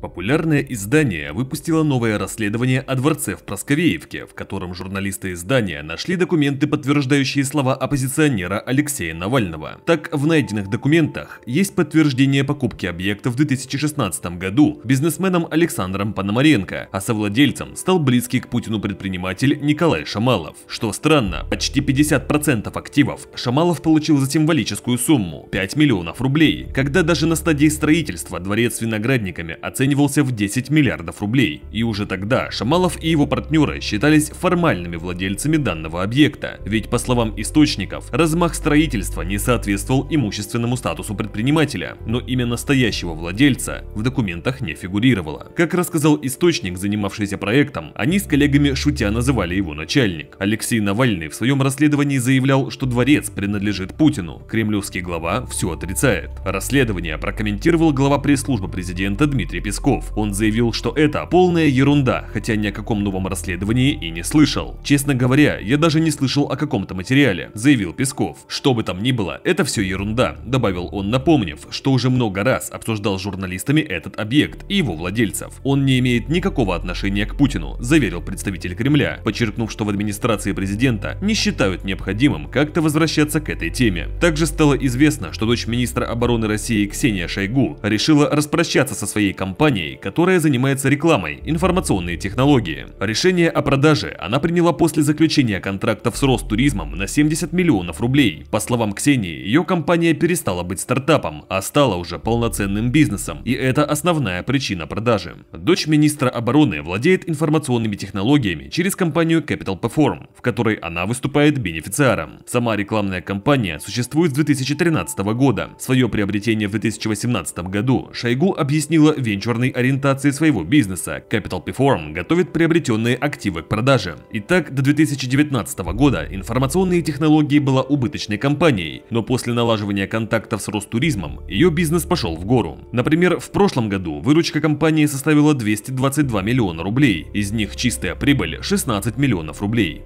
Популярное издание выпустило новое расследование о дворце в Просковеевке, в котором журналисты издания нашли документы, подтверждающие слова оппозиционера Алексея Навального. Так, в найденных документах есть подтверждение покупки объекта в 2016 году бизнесменом Александром Пономаренко, а совладельцем стал близкий к Путину предприниматель Николай Шамалов. Что странно, почти 50% активов Шамалов получил за символическую сумму – 5 миллионов рублей, когда даже на стадии строительства дворец с виноградниками оценивал оценивался в 10 миллиардов рублей, и уже тогда Шамалов и его партнеры считались формальными владельцами данного объекта, ведь по словам источников, размах строительства не соответствовал имущественному статусу предпринимателя, но имя настоящего владельца в документах не фигурировало. Как рассказал источник, занимавшийся проектом, они с коллегами шутя называли его начальник. Алексей Навальный в своем расследовании заявлял, что дворец принадлежит Путину. Кремлевский глава все отрицает. Расследование прокомментировал глава пресс-службы президента Дмитрий Песков Песков. Он заявил, что это полная ерунда, хотя ни о каком новом расследовании и не слышал. Честно говоря, я даже не слышал о каком-то материале, заявил Песков. Что бы там ни было, это все ерунда, добавил он, напомнив, что уже много раз обсуждал с журналистами этот объект и его владельцев. Он не имеет никакого отношения к Путину, заверил представитель Кремля, подчеркнув, что в администрации президента не считают необходимым как-то возвращаться к этой теме. Также стало известно, что дочь министра обороны России Ксения Шойгу решила распрощаться со своей компанией компанией, которая занимается рекламой, информационные технологии. Решение о продаже она приняла после заключения контрактов с Ростуризмом на 70 миллионов рублей. По словам Ксении, ее компания перестала быть стартапом, а стала уже полноценным бизнесом, и это основная причина продажи. Дочь министра обороны владеет информационными технологиями через компанию Capital Perform, в которой она выступает бенефициаром. Сама рекламная кампания существует с 2013 года. Свое приобретение в 2018 году Шойгу объяснила венчурной инвестиционной ориентации своего бизнеса, Capital Perform готовит приобретенные активы к продаже. Итак, до 2019 года информационные технологии была убыточной компанией, но после налаживания контактов с Ростуризмом ее бизнес пошел в гору. Например, в прошлом году выручка компании составила 222 миллиона рублей, из них чистая прибыль 16 миллионов рублей.